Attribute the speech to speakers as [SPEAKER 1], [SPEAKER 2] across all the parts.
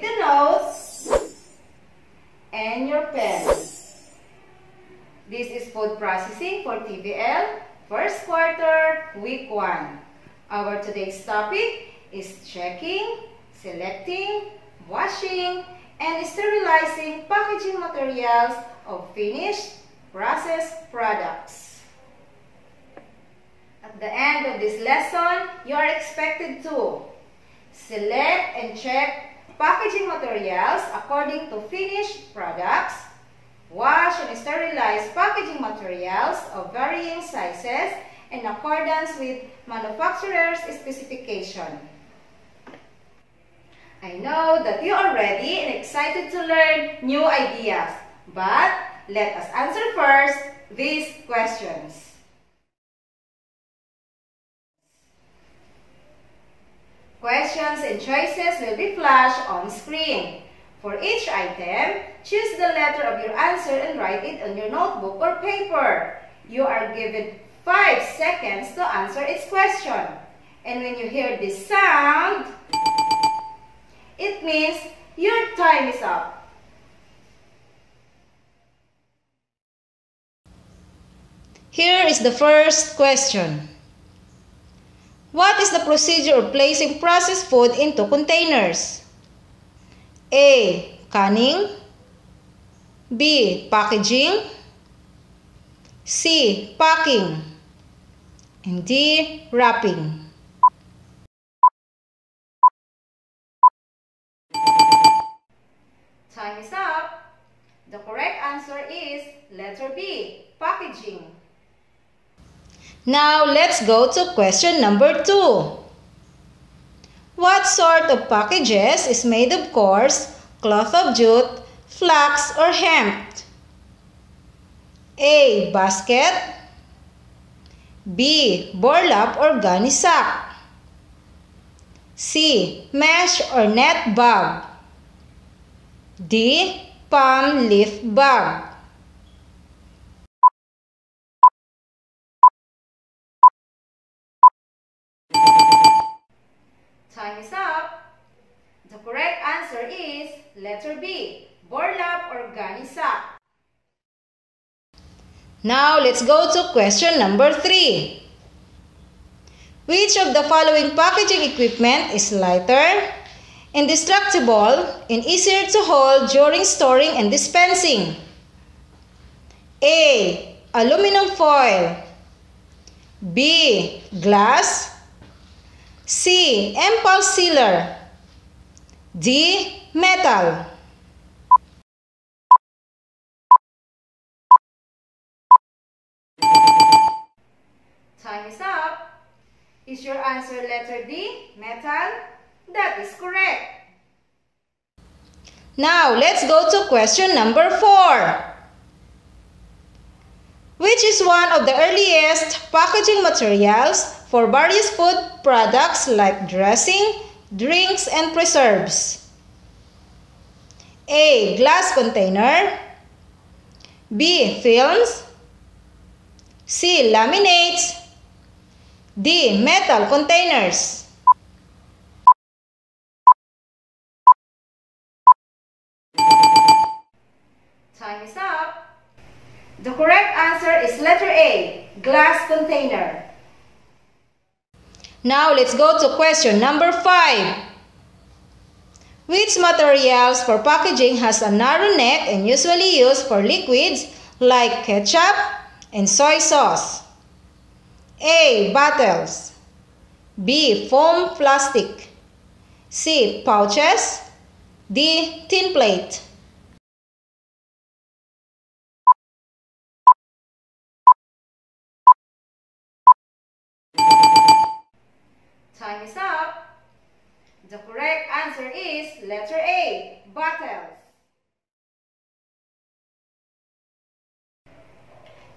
[SPEAKER 1] activity notes and your pen. This is food processing for TVL, first quarter, week 1. Our today's topic is checking, selecting, washing, and sterilizing packaging materials of finished processed products. At the end of this lesson, you are expected to select and check packaging materials according to finished products, wash and sterilize packaging materials of varying sizes in accordance with manufacturer's specification. I know that you are ready and excited to learn new ideas, but let us answer first these questions. Questions and choices will be flashed on screen. For each item, choose the letter of your answer and write it on your notebook or paper. You are given 5 seconds to answer its question. And when you hear this sound, it means your time is up.
[SPEAKER 2] Here is the first question. What is the procedure of placing processed food into containers? A. Canning B. Packaging C. Packing and D. Wrapping
[SPEAKER 1] Time is up. The correct answer is letter B, packaging.
[SPEAKER 2] Now let's go to question number 2. What sort of packages is made of coarse, cloth of jute, flax, or hemp? A. Basket B. Burlap or gunny sack C. Mesh or net bag D. Palm leaf bag Now let's go to question number 3. Which of the following packaging equipment is lighter, indestructible, and easier to hold during storing and dispensing? A. Aluminum foil B. Glass C. Impulse sealer D. Metal
[SPEAKER 1] Time is up. Is your answer letter D, metal? That is correct.
[SPEAKER 2] Now, let's go to question number 4. Which is one of the earliest packaging materials for various food products like dressing, drinks, and preserves? A. Glass container B. Films C. Laminates D. Metal containers
[SPEAKER 1] Time is up. The correct answer is letter A, glass container.
[SPEAKER 2] Now let's go to question number 5. Which materials for packaging has a narrow neck and usually used for liquids like ketchup and soy sauce? A. Bottles B. Foam plastic C. Pouches D. Tin plate
[SPEAKER 1] Time is up. The correct answer is letter A, bottles.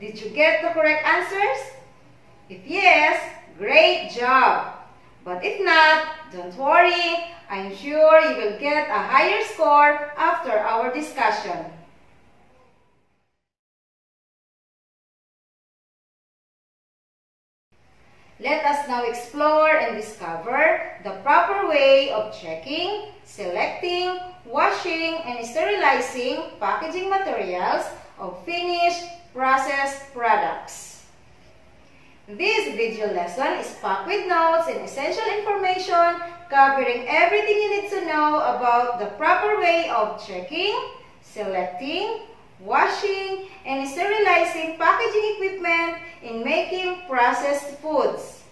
[SPEAKER 1] Did you get the correct answers? If yes, great job. But if not, don't worry. I'm sure you will get a higher score after our discussion. Let us now explore and discover the proper way of checking, selecting, washing, and sterilizing packaging materials of finished processed products. This video lesson is packed with notes and essential information covering everything you need to know about the proper way of checking, selecting, washing, and sterilizing packaging equipment in making processed foods.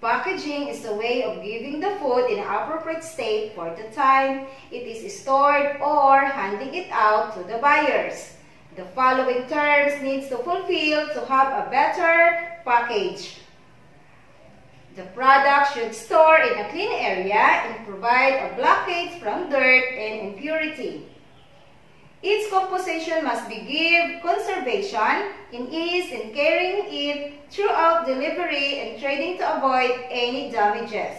[SPEAKER 1] Packaging is a way of giving the food in appropriate state for the time it is stored or handing it out to the buyers. The following terms needs to fulfill to have a better package. The product should store in a clean area and provide a blockade from dirt and impurity. Its composition must be give conservation in ease in carrying it throughout delivery and trading to avoid any damages.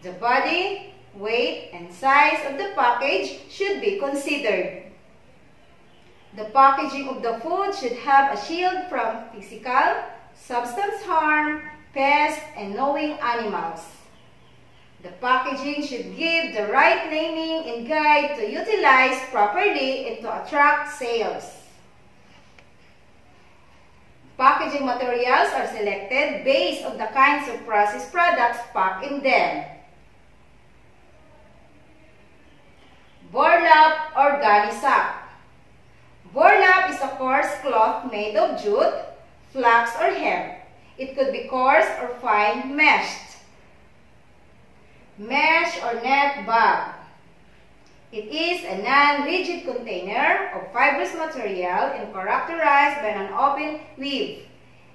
[SPEAKER 1] The body, weight, and size of the package should be considered. The packaging of the food should have a shield from physical, substance harm, pests, and knowing animals. The packaging should give the right naming and guide to utilize properly and to attract sales. Packaging materials are selected based on the kinds of processed products packed in them. Burlap or gunny sack. Coarse cloth made of jute, flax, or hemp. It could be coarse or fine meshed. Mesh or net bag. It is a non-rigid container of fibrous material and characterized by an open weave.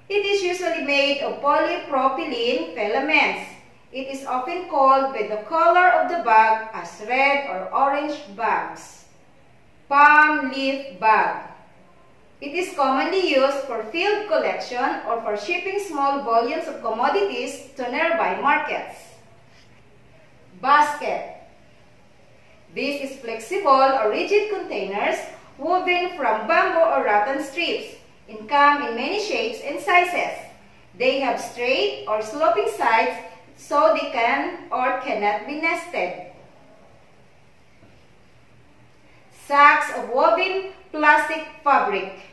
[SPEAKER 1] It is usually made of polypropylene filaments. It is often called by the color of the bag as red or orange bags palm leaf bag. It is commonly used for field collection or for shipping small volumes of commodities to nearby markets. Basket. This is flexible or rigid containers woven from bamboo or rattan strips and come in many shapes and sizes. They have straight or sloping sides so they can or cannot be nested. sacks of woven plastic fabric.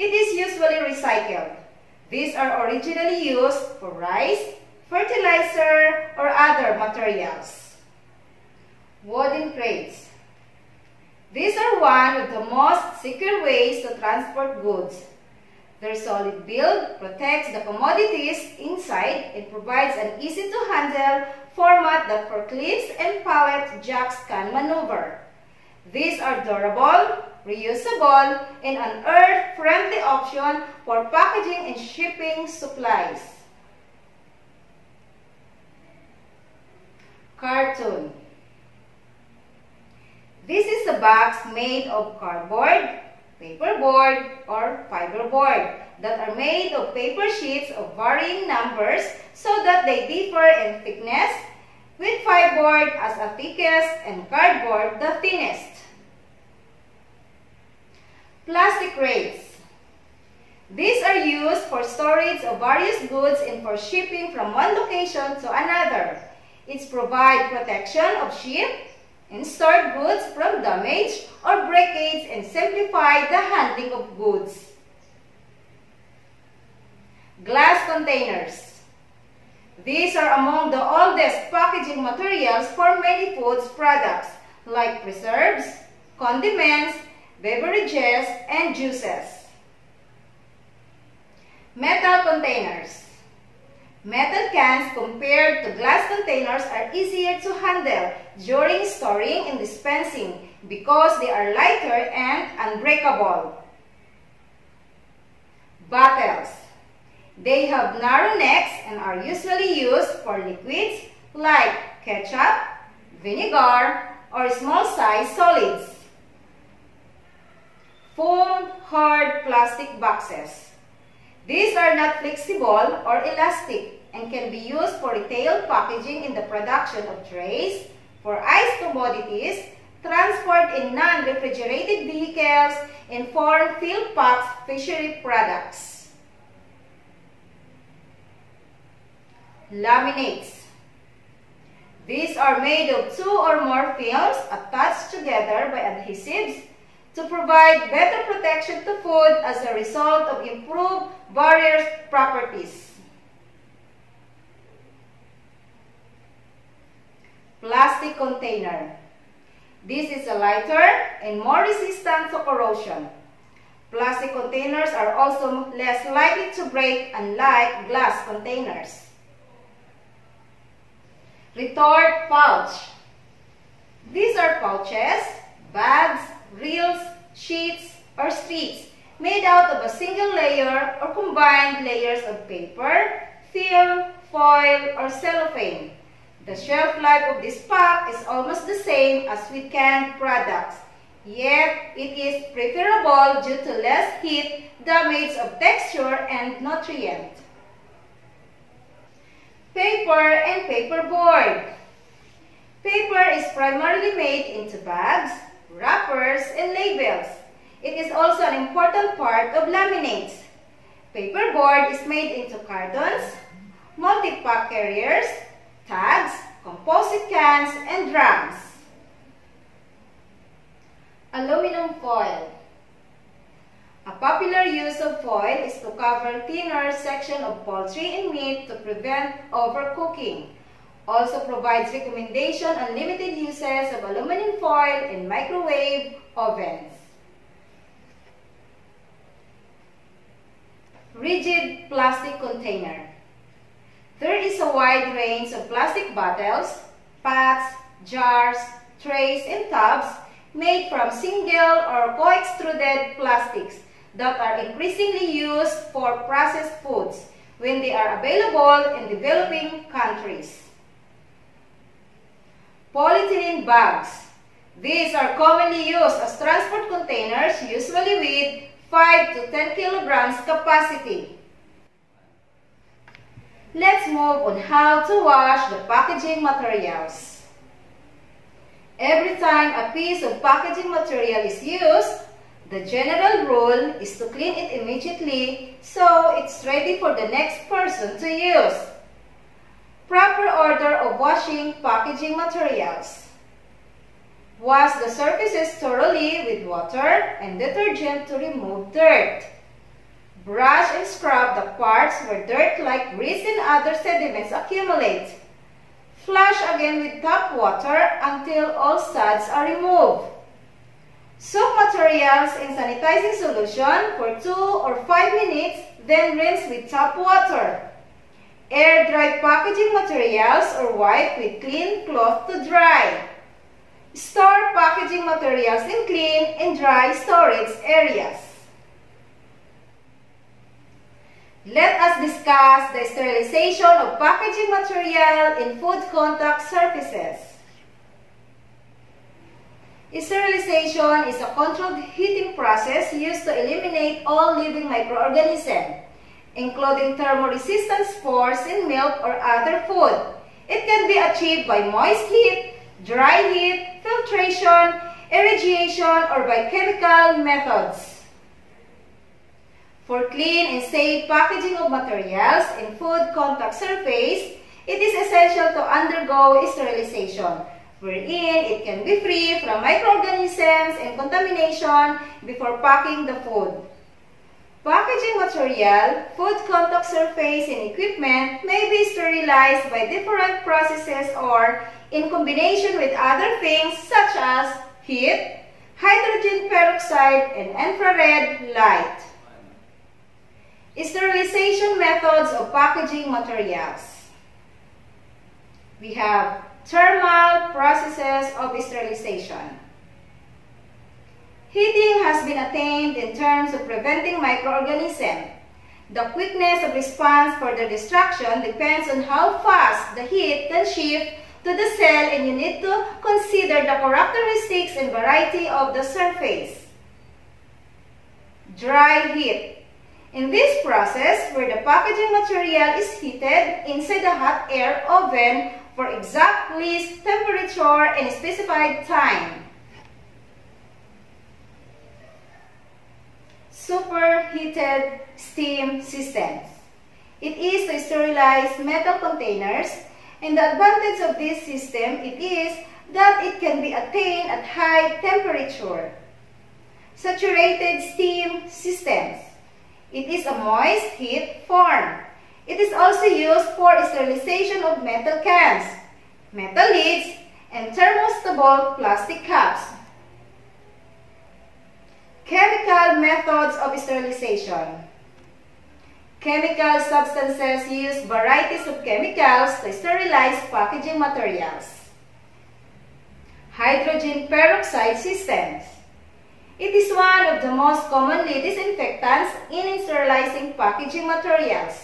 [SPEAKER 1] It is usually recycled. These are originally used for rice, fertilizer, or other materials. Wooden crates. These are one of the most secure ways to transport goods. Their solid build protects the commodities inside and provides an easy-to-handle format that forklifts and pallet jacks can maneuver. These are durable, reusable, and an earth-friendly option for packaging and shipping supplies. Cartoon. This is a box made of cardboard, paperboard, or fiberboard that are made of paper sheets of varying numbers so that they differ in thickness, with fiberboard as the thickest and cardboard the thinnest. Plastic crates. These are used for storage of various goods and for shipping from one location to another. It provides protection of ship and stored goods from damage or breakage and simplify the handling of goods. Glass containers. These are among the oldest packaging materials for many foods products like preserves, condiments, beverages, and juices. Metal containers. Metal cans compared to glass containers are easier to handle during storing and dispensing because they are lighter and unbreakable. Bottles. They have narrow necks and are usually used for liquids like ketchup, vinegar, or small-sized solids. Foam hard plastic boxes. These are not flexible or elastic and can be used for retail packaging in the production of trays, for ice commodities, transport in non-refrigerated vehicles, and for field packed fishery products. Laminates. These are made of two or more films attached together by adhesives to provide better protection to food as a result of improved barrier properties. Plastic container. This is a lighter and more resistant to corrosion. Plastic containers are also less likely to break unlike glass containers. Retort pouch. These are pouches, bags, reels, sheets, or strips made out of a single layer or combined layers of paper, film, foil, or cellophane. The shelf life of this pack is almost the same as with canned products, yet it is preferable due to less heat, damage of texture, and nutrient. Paper and paperboard. Paper is primarily made into bags, wrappers, and labels. It is also an important part of laminates. Paperboard is made into cartons, multi-pack carriers, tags, composite cans, and drums. Aluminum foil. A popular use of foil is to cover thinner section of poultry and meat to prevent overcooking. Also provides recommendation on limited uses of aluminum foil in microwave ovens. Rigid plastic container. There is a wide range of plastic bottles, pots, jars, trays, and tubs made from single or co-extruded plastics that are increasingly used for processed foods when they are available in developing countries. Polyethylene bags. These are commonly used as transport containers, usually with 5 to 10 kilograms capacity. Let's move on how to wash the packaging materials. Every time a piece of packaging material is used, the general rule is to clean it immediately so it's ready for the next person to use. Proper order of washing packaging materials. Wash the surfaces thoroughly with water and detergent to remove dirt. Brush and scrub the parts where dirt like grease and other sediments accumulate. Flush again with tap water until all suds are removed. Soak materials in sanitizing solution for 2 or 5 minutes, then rinse with tap water. Air dry packaging materials or wipe with clean cloth to dry. Packaging materials in clean and dry storage areas. Let us discuss the sterilization of packaging material in food contact surfaces. Sterilization is a controlled heating process used to eliminate all living microorganisms, including thermoresistant spores in milk or other food. It can be achieved by moist heat, dry heat, filtration, irradiation, or by chemical methods. For clean and safe packaging of materials in food contact surface, it is essential to undergo sterilization, wherein it can be free from microorganisms and contamination before packing the food. Packaging material, food contact surface, and equipment may be sterilized by different processes or in combination with other things such as heat, hydrogen peroxide, and infrared light. Sterilization methods of packaging materials. We have thermal processes of sterilization. Heating has been attained in terms of preventing microorganisms. The quickness of response for the destruction depends on how fast the heat can shift to the cell and you need to consider the characteristics and variety of the surface. Dry heat. In this process, where the packaging material is heated inside a hot air oven for exact least temperature and specified time. Superheated steam systems. It is to sterilize metal containers and the advantage of this system it is that it can be attained at high temperature. Saturated steam systems. It is a moist heat form. It is also used for sterilization of metal cans, metal lids, and thermostable plastic cups. Chemical methods of sterilization. Chemical substances use varieties of chemicals to sterilize packaging materials. Hydrogen peroxide systems. It is one of the most commonly disinfectants in sterilizing packaging materials.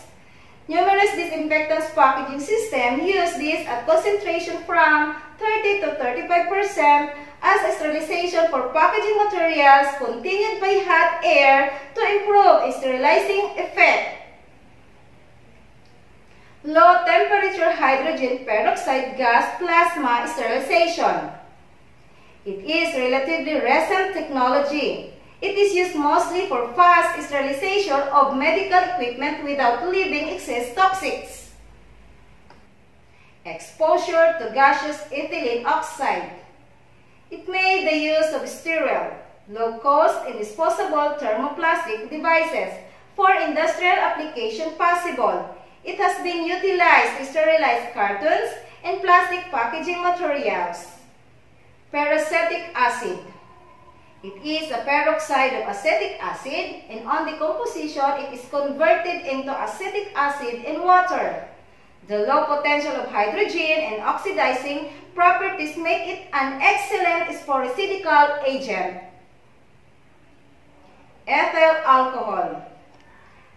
[SPEAKER 1] Numerous disinfectants packaging systems use this at concentration from 30 to 35 percent as sterilization for packaging materials continued by hot air to improve sterilizing effect. Low temperature hydrogen peroxide gas plasma sterilization. It is relatively recent technology. It is used mostly for fast sterilization of medical equipment without leaving excess toxics. Exposure to gaseous ethylene oxide. It made the use of sterile, low-cost, and disposable thermoplastic devices for industrial application possible. It has been utilized to sterilize cartons and plastic packaging materials. Peracetic acid. It is a peroxide of acetic acid and on decomposition it is converted into acetic acid in water. The low potential of hydrogen and oxidizing properties make it an excellent sporicidical agent. Ethyl alcohol.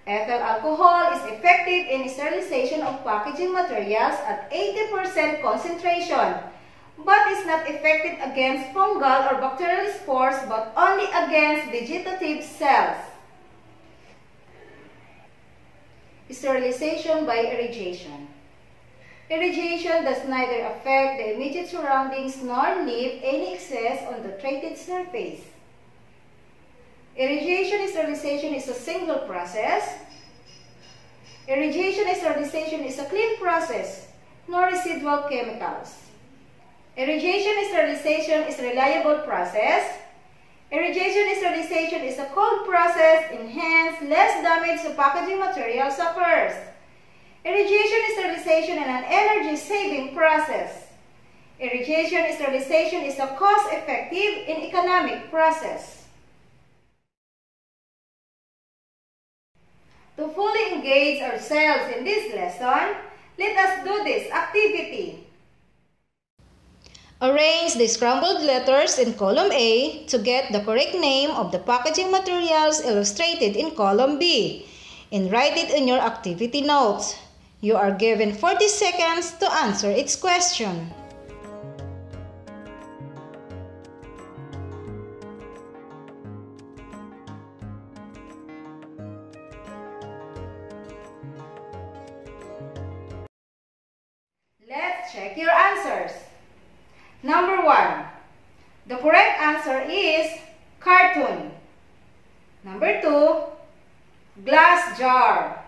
[SPEAKER 1] Ethyl alcohol is effective in sterilization of packaging materials at 80% concentration, but is not effective against fungal or bacterial spores but only against vegetative cells. Sterilization by irrigation. Irrigation does neither affect the immediate surroundings nor leave any excess on the treated surface. Irrigation sterilization is a single process. Irrigation sterilization is a clean process, no residual chemicals. Irrigation sterilization is a reliable process. Irrigation sterilization is a cold process and hence less damage to packaging material occurs. Irrigation sterilization is an energy-saving process. Irrigation sterilization is a cost-effective and economic process. To fully engage ourselves in this lesson, let us do this activity.
[SPEAKER 2] Arrange the scrambled letters in column A to get the correct name of the packaging materials illustrated in column B and write it in your activity notes. You are given 40 seconds to answer its question.
[SPEAKER 1] Let's check your answers. Number 1. The correct answer is cartoon. Number 2. Glass jar.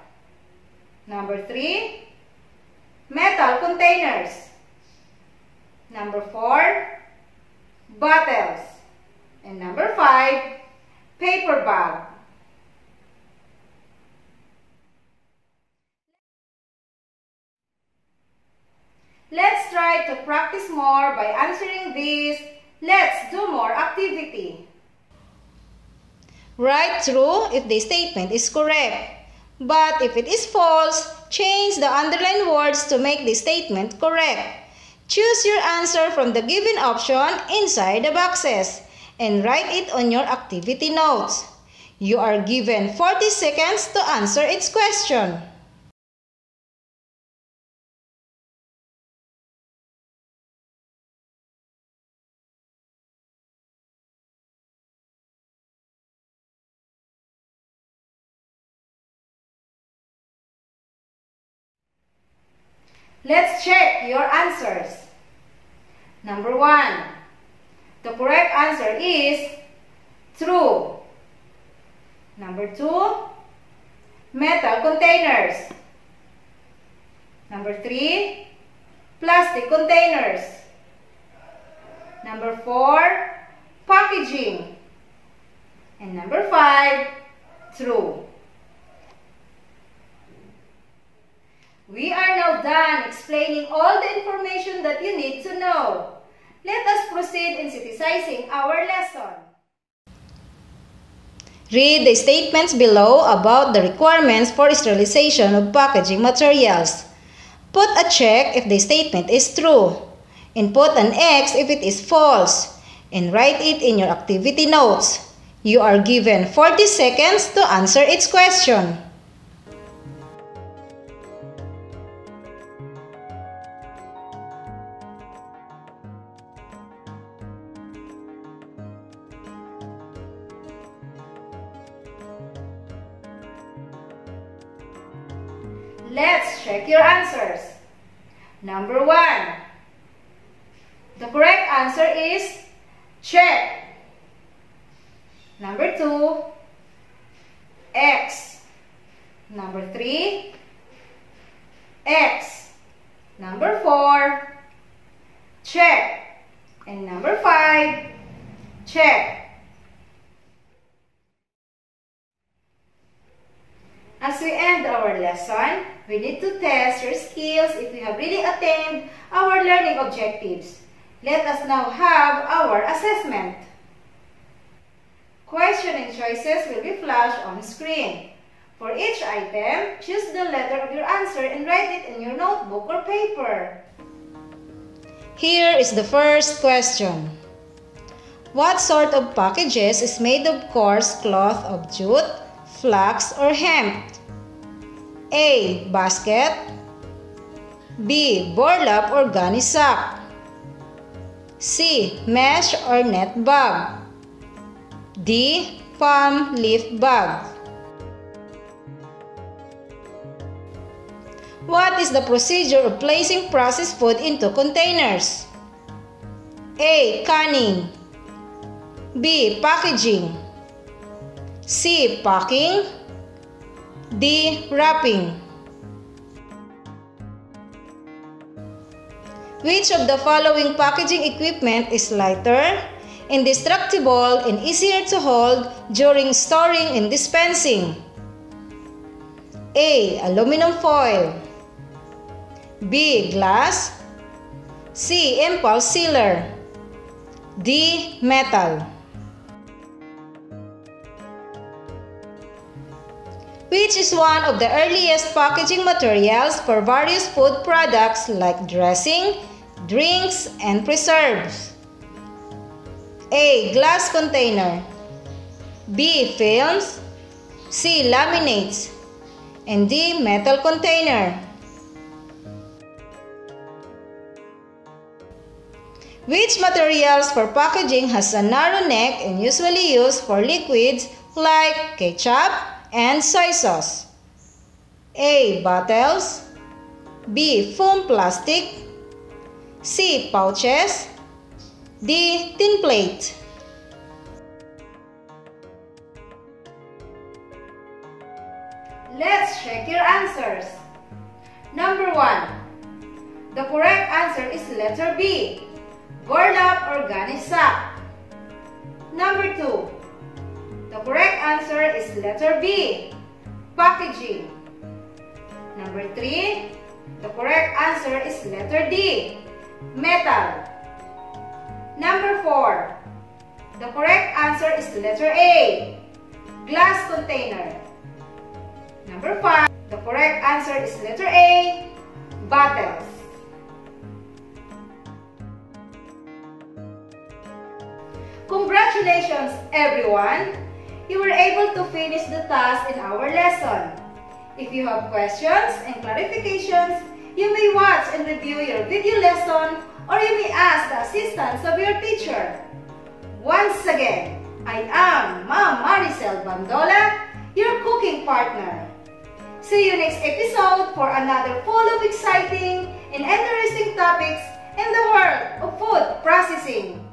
[SPEAKER 1] Number 3. Metal containers. Number 4. Bottles. And number 5. Paper bag. Let's try to practice more by answering these. Let's do more activity.
[SPEAKER 2] Write true if the statement is correct. But if it is false, change the underlined words to make the statement correct. Choose your answer from the given option inside the boxes and write it on your activity notes. You are given 40 seconds to answer its question.
[SPEAKER 1] Let's check your answers. Number one, the correct answer is true. Number two, metal containers. Number three, plastic containers. Number four, packaging. And number five, true. We are now done explaining all the information that you need to know. Let us proceed in synthesizing our lesson.
[SPEAKER 2] Read the statements below about the requirements for sterilization of packaging materials. Put a check if the statement is true. And put an X if it is false. And write it in your activity notes. You are given 40 seconds to answer its question.
[SPEAKER 1] Check your answers. Number one. The correct answer is check. Number two, X. Number three, X. Number four, check. And number five, check. As we end our lesson, we need to test your skills if you have really attained our learning objectives. Let us now have our assessment. Question and choices will be flashed on screen. For each item, choose the letter of your answer and write it in your notebook or paper.
[SPEAKER 2] Here is the first question. What sort of packages is made of coarse cloth of jute, flax, or hemp? A. Basket B. Burlap or gunny sack C. Mesh or net bag D. Palm leaf bag What is the procedure of placing processed food into containers? A. Canning B. Packaging C. Packing D. Wrapping Which of the following packaging equipment is lighter, indestructible, and easier to hold during storing and dispensing? A. Aluminum foil B. Glass C. Impulse sealer D. Metal which is one of the earliest packaging materials for various food products like dressing, drinks, and preserves. A. Glass container B. Films C. Laminates and D. Metal container Which materials for packaging has a narrow neck and usually used for liquids like ketchup, and soy sauce. A. Bottles B. Foam plastic C. Pouches D. Tin plate
[SPEAKER 1] Let's check your answers. Number 1. The correct answer is letter B. Burlap or gunny sack. Number 2. The correct answer is letter B, packaging. Number 3, the correct answer is letter D, metal. Number 4, the correct answer is letter A, glass container. Number 5, the correct answer is letter A, bottles. Congratulations everyone! You were able to finish the task in our lesson. If you have questions and clarifications, you may watch and review your video lesson or you may ask the assistance of your teacher. Once again, I am Ma'am Maricel Bandola, your cooking partner. See you next episode for another full of exciting and interesting topics in the world of food processing.